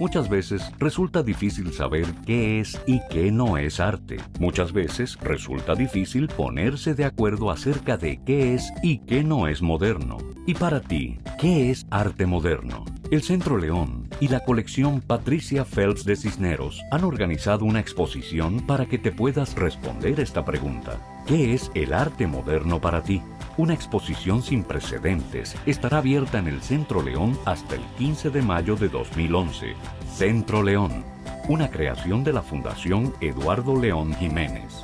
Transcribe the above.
Muchas veces resulta difícil saber qué es y qué no es arte. Muchas veces resulta difícil ponerse de acuerdo acerca de qué es y qué no es moderno. Y para ti, ¿qué es arte moderno? El Centro León y la colección Patricia Phelps de Cisneros han organizado una exposición para que te puedas responder esta pregunta. ¿Qué es el arte moderno para ti? Una exposición sin precedentes estará abierta en el Centro León hasta el 15 de mayo de 2011. Centro León, una creación de la Fundación Eduardo León Jiménez.